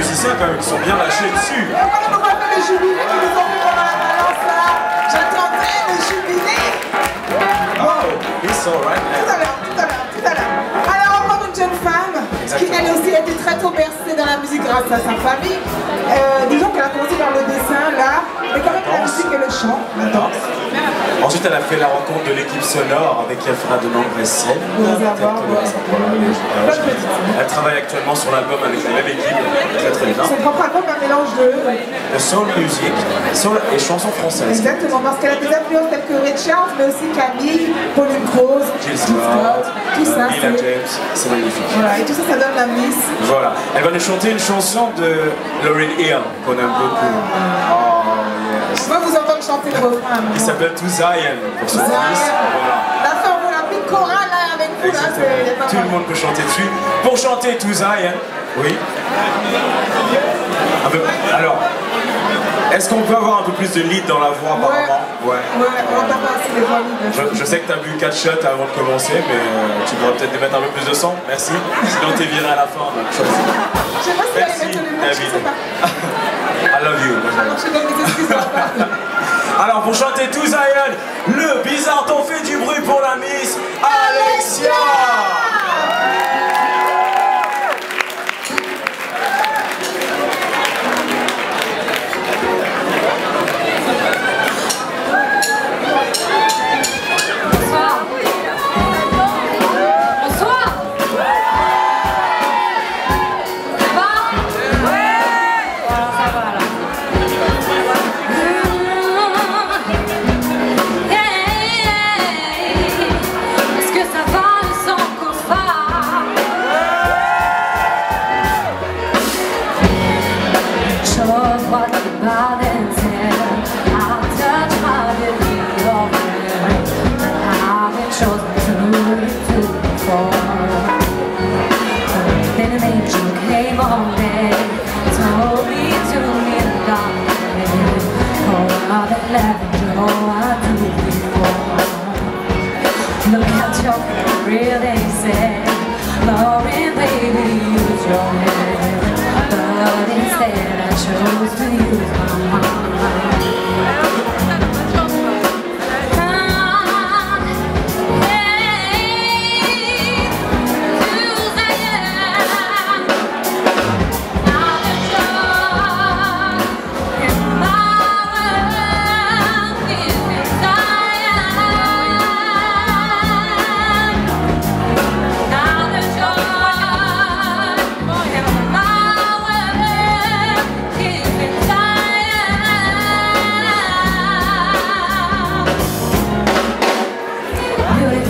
musiciens quand même qui sont bien lâchés dessus. Voilà, on faire les jubilés qui nous ont mis pendant la balance là. J'attendais les jubilés. Oh, it's alright. Tout à l'heure, tout à l'heure, tout à l'heure. Alors encore une jeune femme qui elle aussi a été très tôt bercée dans la musique grâce à sa famille. Euh, disons qu'elle a commencé par le dessin, là, mais quand même la musique et le chant, la danse. Ensuite, elle a fait la rencontre de l'équipe sonore avec fera de petite. Elle travaille actuellement sur l'album avec la même équipe, très très bien. Son propre album, un mélange de... De soul music, soul et chansons françaises. Exactement, parce qu'elle a des influences telles que Ray Charles, mais aussi Camille, Pauline Croze, Jill Scott, tout ça. James, c'est magnifique. Voilà, et tout ça, ça donne la miss. Voilà, elle va nous chanter une chanson de Lauryn Hill qu'on aime beaucoup. Oh yes. Entendre chanter le refrain. Qui s'appelle To Zion pour ce Zion. fils. La fin, on la petite chorale là avec vous, là, il Tout le monde peut chanter dessus. Pour chanter To Zion, oui. Alors, est-ce qu'on peut avoir un peu plus de lead dans la voix apparemment? Ouais. Ouais, on entend pas assez les voix libres. Je, sais que tu as bu 4 shots avant de commencer, mais euh, tu pourrais peut-être mettre un peu plus de sang. Merci. Sinon, t'es viré à la fin. donc. Je sais pas si Merci, elle mettre le nom, je sais pas. I love you. Alors je donne mes excuses. Alors pour chanter To Zion, le bizarre t'en fait du bruit pour la shows me to Then an angel came on me Told me to kneel down Oh, I've I before Look at your really sad Lauren, baby, use your head But instead I chose to use my mind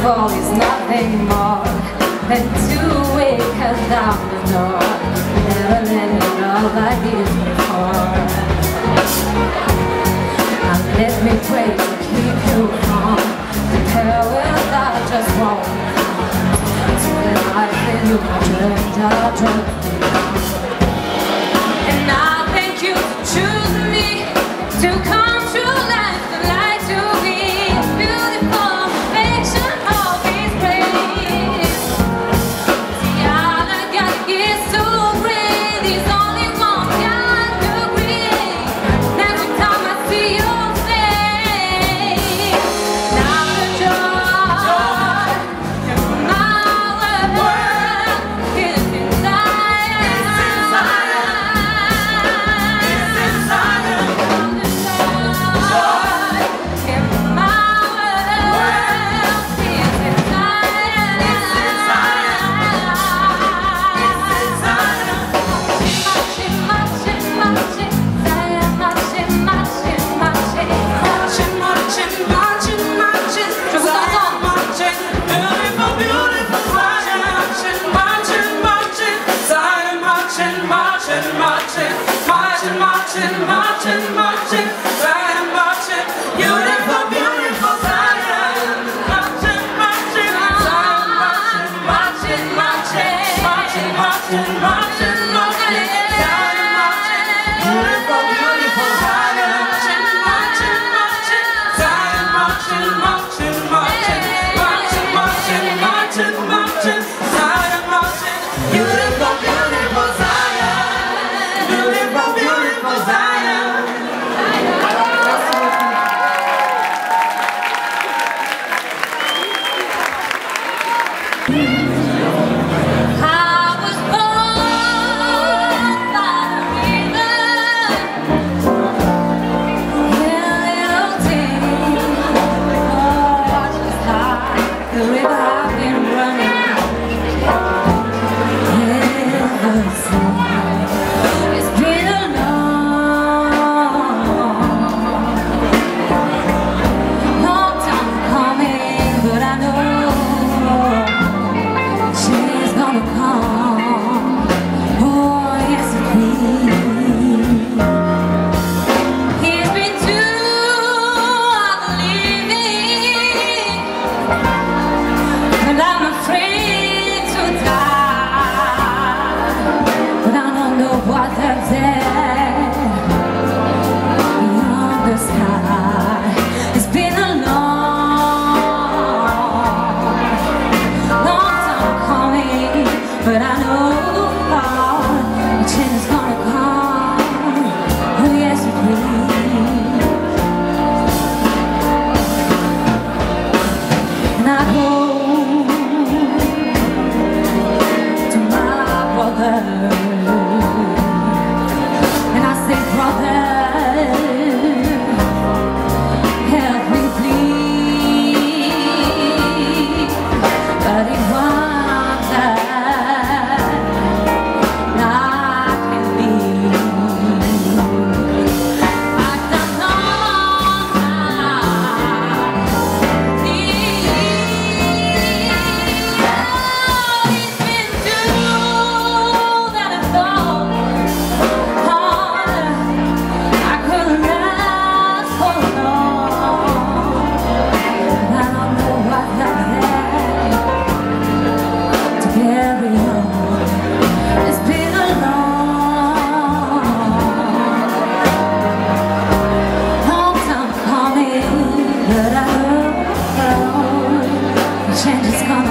Beautiful is nothing more than to wake us down the door. Never let you know like before. Now let me pray to keep you from the perils I just won't. So that I feel my dreams are dreams. And I thank you for choosing me to come Carreira. change is coming.